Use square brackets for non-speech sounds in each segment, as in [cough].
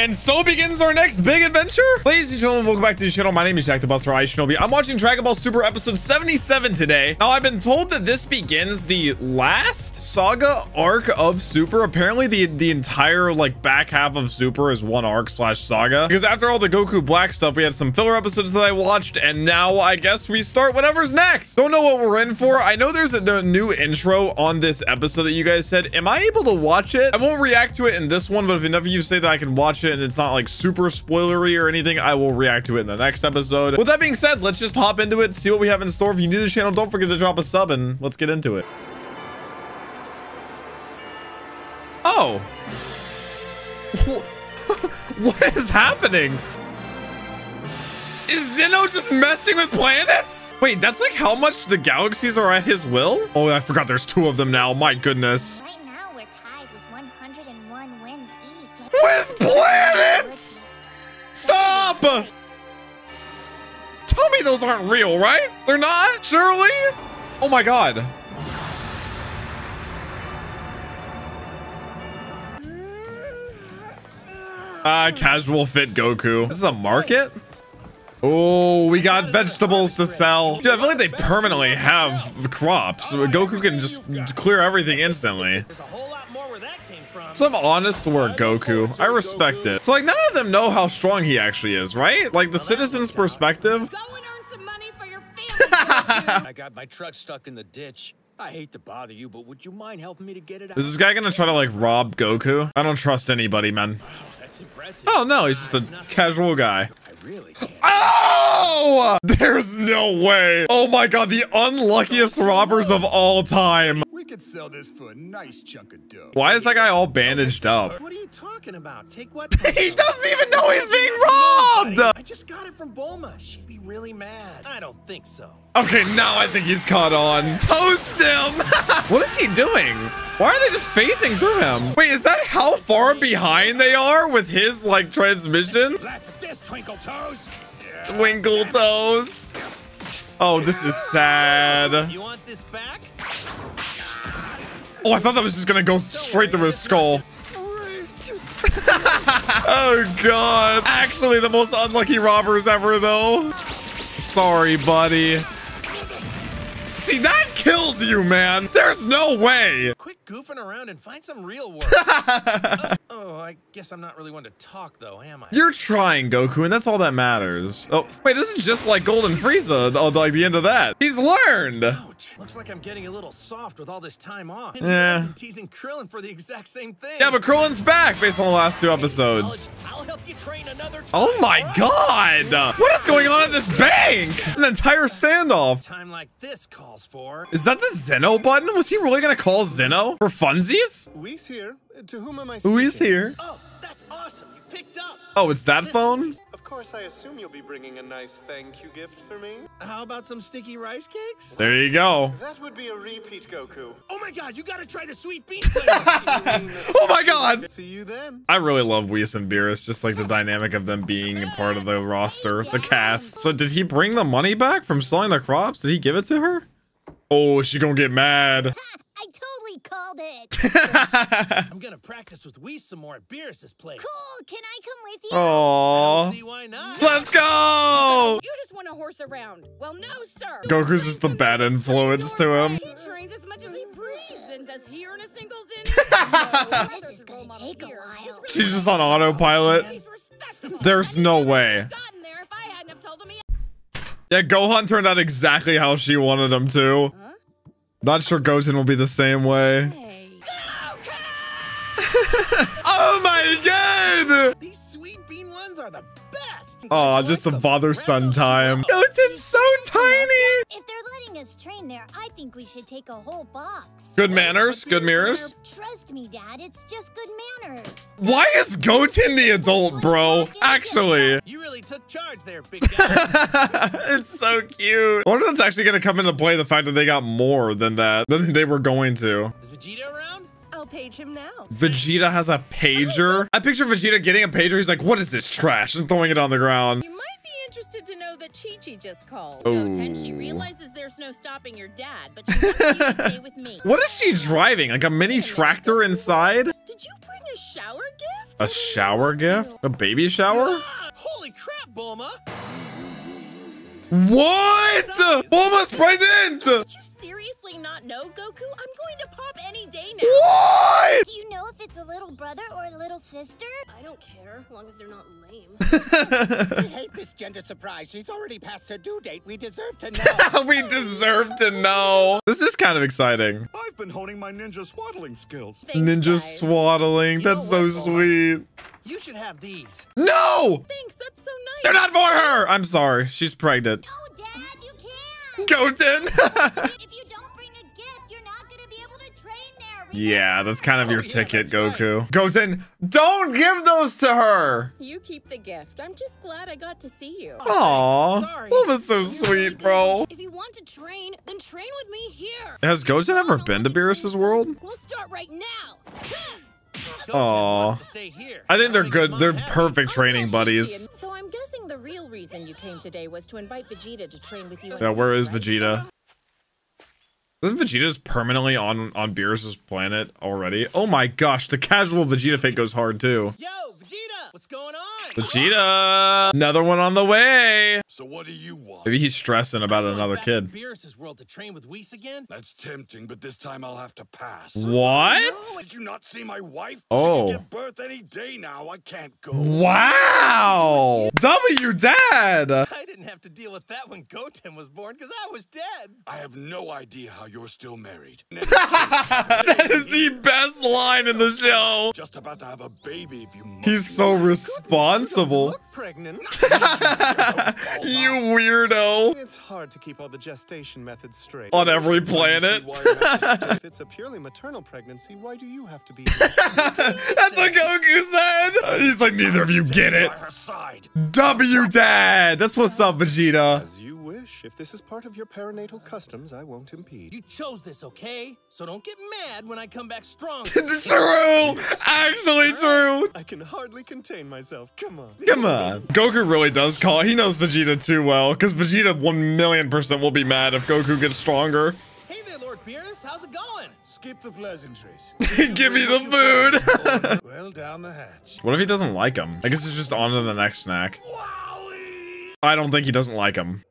And so begins our next big adventure. Ladies and gentlemen, welcome back to the channel. My name is Jack the Buster iShinobi. I'm watching Dragon Ball Super episode 77 today. Now, I've been told that this begins the last saga arc of Super. Apparently, the, the entire like back half of Super is one arc slash saga. Because after all the Goku Black stuff, we had some filler episodes that I watched. And now I guess we start whatever's next. Don't know what we're in for. I know there's a the new intro on this episode that you guys said. Am I able to watch it? I won't react to it in this one, but if enough of you say that I can watch it and it's not like super spoilery or anything, I will react to it in the next episode. With that being said, let's just hop into it, see what we have in store. If you're new to the channel, don't forget to drop a sub and let's get into it. Oh. [laughs] what is happening? Is Zeno just messing with planets? Wait, that's like how much the galaxies are at his will? Oh, I forgot there's two of them now. My goodness. With planets? Stop! Tell me those aren't real, right? They're not? Surely? Oh my god. Ah, casual fit Goku. This is a market? Oh, we got vegetables to sell. Dude, I feel like they permanently have crops. Goku can just clear everything instantly. There's a whole lot more where that came from. Some honest work, Goku. I respect it. So, like, none of them know how strong he actually is, right? Like, the citizen's perspective. Go and earn some money for your family. [laughs] I got my truck stuck in the ditch. I hate to bother you, but would you mind helping me to get it out? Is this guy gonna try to, like, rob Goku? I don't trust anybody, man. That's impressive. Oh, no, he's just a casual guy. I really can't. [laughs] Oh! There's no way. Oh my god, the unluckiest robbers of all time. We could sell this for a nice chunk of dough. Why is that guy all bandaged up? What are you talking about? Take what? [laughs] He doesn't even know he's being robbed! I just got it from Bulma. She'd be really mad. I don't think so. Okay, now I think he's caught on. Toast him! [laughs] what is he doing? Why are they just phasing through him? Wait, is that how far behind they are with his, like, transmission? Laugh at this, Twinkle Toes. Twinkle toes. Oh, this is sad. You want this back? Oh, I thought that was just gonna go straight through his skull. [laughs] oh, God. Actually, the most unlucky robbers ever, though. Sorry, buddy. See, that kills you, man. There's no way. Quit goofing around and find some real work. [laughs] oh, oh, I guess I'm not really one to talk, though, am I? You're trying, Goku, and that's all that matters. Oh, wait, this is just like Golden Frieza, oh, like the end of that. He's learned. Ouch. Looks like I'm getting a little soft with all this time off. Yeah. Teasing Krillin for the exact same thing. Yeah, but Krillin's back based on the last two episodes. I'll, I'll help you train another oh time. Oh my god! What is going on at this bank? An entire standoff. Time like this calls for. Is that the Zeno button? Was he really gonna call Zeno for funsies? Whis here. To whom am I speaking? Who is here? Oh, that's awesome. You picked up. Oh, it's that This- phone? Of course, I assume you'll be bringing a nice thank you gift for me. How about some sticky rice cakes? There you go. That would be a repeat, Goku. Oh my god, you gotta try the sweet bean. [laughs] [laughs] Oh my god! See you then. I really love Whis and Beerus, just like the dynamic of them being a part of the roster, the cast. So did he bring the money back from selling the crops? Did he give it to her? Oh, is she gonna get mad? [laughs] I totally called it. [laughs] I'm gonna practice with Whis some more at Beerus's place. Cool. Can I come with you? Aww. See why not? Let's go! you just want to horse around. Well, no, sir. Goku's just the bad influence to him. He trains as much as he breathes, and does he earn a single zen? [laughs] This is gonna take a while. She's just on autopilot. There's no way. Yeah, Gohan turned out exactly how she wanted him to. Not sure Goten will be the same way. Hey. [laughs] Oh my god! These sweet bean ones are the best. Aw, just some father-son time. Goten's so tiny! If they're letting us train there, I think we should take a whole box. Good manners, good mirrors. Trust me, Dad. It's just good manners. Why is Goten the adult, bro? Actually. You really took charge there, big [laughs] guy. it's so cute. I wonder if that's actually going to come into play the fact that they got more than that, than they were going to. Is Vegeta around? I'll page him now. Vegeta has a pager. [laughs] I picture Vegeta getting a pager. He's like, what is this trash? And throwing it on the ground. You might be interested to know that Chi Chi just called. Oh. Goten, she realizes there's no stopping your dad, but she wants you to stay with me. [laughs] What is she driving? Like a mini tractor inside? Did you bring a shower gift? A shower gift? A baby shower? Ah, [gasps] holy crap, Bulma! What? Bulma's pregnant! Did you seriously not know, Goku? I'm going to pop any day now. What? Do you know if it's a little brother or a little sister? I don't care, as long as they're not lame. [laughs] I hate this gender surprise. She's already past her due date. We deserve to know. [laughs] we deserve to know. This is kind of exciting. I've been honing my ninja swaddling skills. Thanks, Ninja guys. swaddling. You That's so what, sweet. You should have these. No! Thanks, that's so nice. They're not for her! I'm sorry. She's pregnant. No, Dad, you can't. Goten! Yeah, that's kind of Oh, your yeah, ticket, that's Goku. Goten, don't give those to her! You keep the gift. I'm just glad I got to see you. Aw, Sorry. Bulma's so sweet, bro. If you want to train, then train with me here. Has Goten ever been to Beerus's world? We'll start right now. Goten Aw. wants to stay here. I think they're good. They're perfect training buddies. So I'm guessing the real reason you came today was to invite Vegeta to train with you. Yeah, where is? Vegeta? Isn't Vegeta's permanently on on Beerus's planet already? Oh my gosh, the casual Vegeta fate goes hard too. Yo, Vegeta, what's going on? Vegeta, another one on the way. So what do you want? Maybe he's stressing about Going another back kid. To Beerus's world to train with Whis again? That's tempting, but this time I'll have to pass. What? Did you not see my wife? Oh. She can give birth any day now. I can't go. Wow. W dad. I didn't have to deal with that when Goten was born because I was dead. I have no idea how you're still married. that is the best line in the show. Just about to have a baby if you. He's so responsible. Pregnant. you weirdo. It's hard to keep all the gestation methods straight. On every Trying to see planet. why you have to stay. [laughs] if it's a purely maternal pregnancy, why do you have to be? [laughs] That's what Goku said. He's like, neither of you get it. By. W dad. That's what's up, Vegeta. As you wish. If this is part of your perinatal customs, I won't impede. You chose this, okay? So don't get mad when I come back strong. [laughs] True. Actually true. I can hardly contain myself. Come on. Come on. Goku really does call. He knows Vegeta too well. Because Vegeta 1 million percent will be mad if Goku gets stronger. hey there, Lord Beerus. How's it going? Skip the pleasantries. [laughs] Give me the food. [laughs] well, down the hatch. what if he doesn't like him? I guess it's just on to the next snack. Wowie! I don't think he doesn't like him.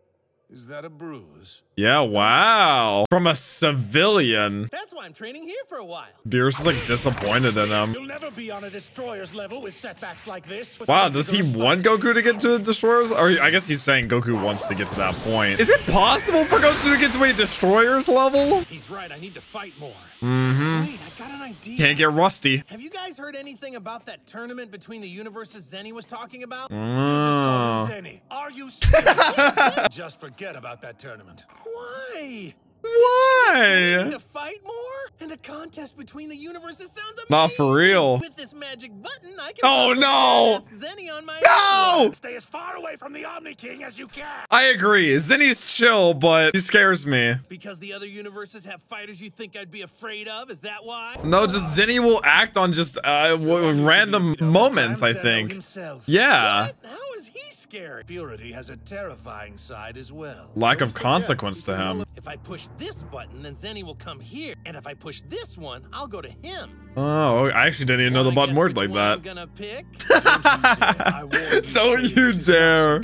Is that a bruise? Yeah, wow. From a civilian. That's why I'm training here for a while. Beerus is like disappointed in him. You'll never be on a destroyer's level with setbacks like this. Wow, does he want Goku to get to the destroyers? Or I guess he's saying Goku wants to get to that point. Is it possible for Goku to get to a destroyers level? He's right. I need to fight more. Mm-hmm. Wait, I got an idea. Can't get rusty. Have you guys heard anything about that tournament between the universes Zenny was talking about? Oh. Zenny, are you serious? Just forget about that tournament. Why? Why? To fight more? And a contest between the universes sounds amazing. Not for real. With this magic button, I can. Oh, no. Ask Zenny on my No! Stay as far away from the Omni King as you can. I agree. Zenny's chill, but he scares me. Because the other universes have fighters you think I'd be afraid of. Is that why? No, just Zenny will act on just uh, w- random moments, I think. Himself. Yeah. What? How is he scary? Purity has a terrifying side as well. Lack of consequence to him. If I push this button, then Zenny will come here. And if I push this one, I'll go to him. Oh, I actually didn't even know the button worked like one I'm that. gonna pick? [laughs] [laughs] I warned you, Don't you dare.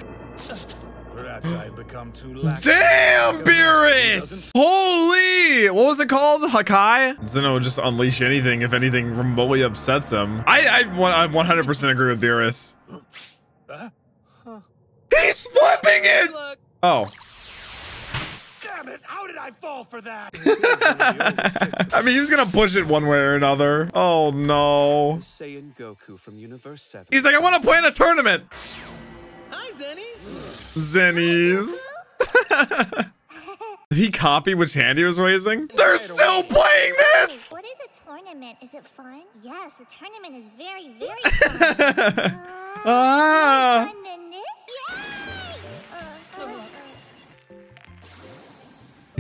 Perhaps I have become too [gasps] lax. Damn, Beerus! Holy! What was it called? Hakai? Zeno would just unleash anything if anything remotely upsets him. I, I, one- I 100% agree with Beerus. [gasps] [laughs] He's flipping it! Look, Oh. Damn it! How did I fall for that? [laughs] I mean, he was gonna push it one way or another. Oh, no. Saiyan Goku from Universe 7. He's like, I want to play in a tournament. hi, Zennies. Zennies. Did [laughs] he copy which hand he was raising? They're still playing this! What is a tournament? Is it fun? Yes, a tournament is very, very [laughs] fun. Uh, Ah.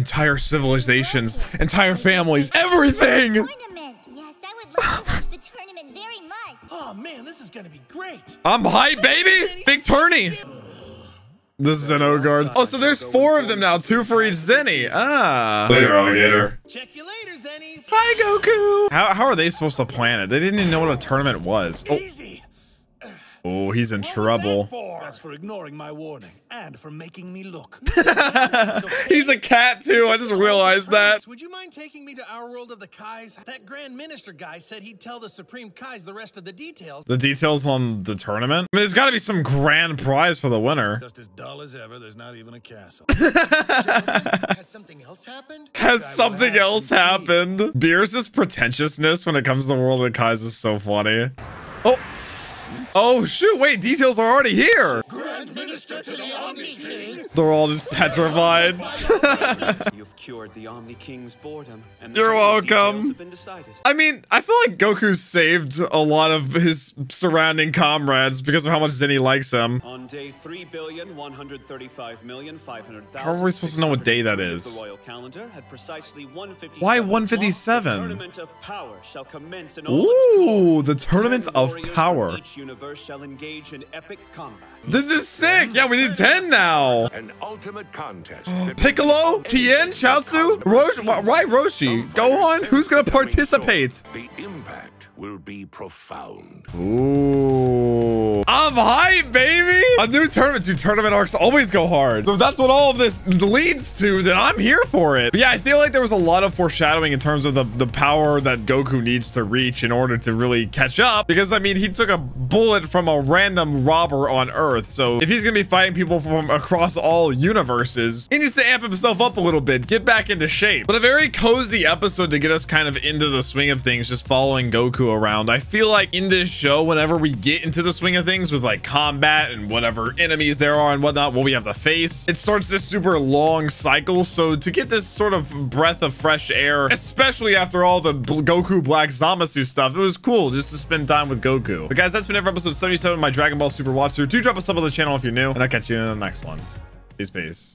Entire civilizations, entire families, everything! tournament. Yes, I would love to watch the tournament very much. [laughs] Oh man, this is gonna be great. I'm hype, baby! Big tourney! This is an O-Guard. Oh, so there's four of them now, two for each Zenny. Ah. Later, alligator. Check you later, Zenny. pennies. Hi, Goku. How, how are they supposed to plan it? They didn't even know what a tournament was. Oh, Easy. Oh he's in What trouble. that for? That's for ignoring my warning and for making me look. [laughs] [laughs] He's a cat too. I just realized that. Would you mind taking me to our world of the Kais? That Grand Minister guy said he'd tell the Supreme Kais the rest of the details. The details on the tournament. I mean, there's got to be some grand prize for the winner. [laughs] Just as dull as ever, there's not even a castle. Has something else happened? Has something else happened? Beerus' pretentiousness when it comes to the world of the Kais is so funny. Oh. Oh shoot, wait, details are already here. Grand Minister to the Omni King. They're all just petrified. [laughs] You've cured the Omni King's boredom, and You're welcome. have been decided. I mean, I feel like Goku saved a lot of his surrounding comrades because of how much Zenny likes him. On day 3,135,500,000. How are we supposed to know what day that is? The royal calendar had precisely 157. Why The 157? tournament of power shall commence in all Ooh, the tournament of power. Each universe shall engage in epic combat. This is sick. Yeah, we need 10 now. An ultimate contest. [gasps] Piccolo, Tien, Chaozu, Roshi. Why Roshi? Go on. Who's going to participate? The impact will be profound. Ooh. I'm hype, baby. A new tournament. Dude, tournament arcs always go hard. So if that's what all of this leads to, then I'm here for it. But yeah, I feel like there was a lot of foreshadowing in terms of the, the power that Goku needs to reach in order to really catch up. Because, I mean, he took a bullet from a random robber on Earth. So if he's going to be fighting people from across all universes, he needs to amp himself up a little bit, get back into shape. But a very cozy episode to get us kind of into the swing of things, just following Goku around. I feel like in this show, whenever we get into the swing of things with like combat and whatever enemies there are and whatnot, what we have to face, it starts this super long cycle. So to get this sort of breath of fresh air, especially after all the Goku Black Zamasu stuff, it was cool just to spend time with Goku. But guys, that's been it for episode 77 of my Dragon Ball Super watch through. Do drop a sub on the channel if you're new, and I'll catch you in the next one. Peace, peace.